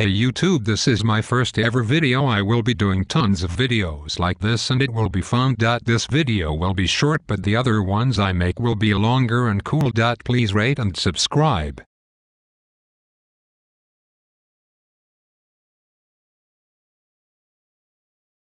Hey YouTube this is my first ever video I will be doing tons of videos like this and it will be fun. This video will be short but the other ones I make will be longer and cool. Please rate and subscribe.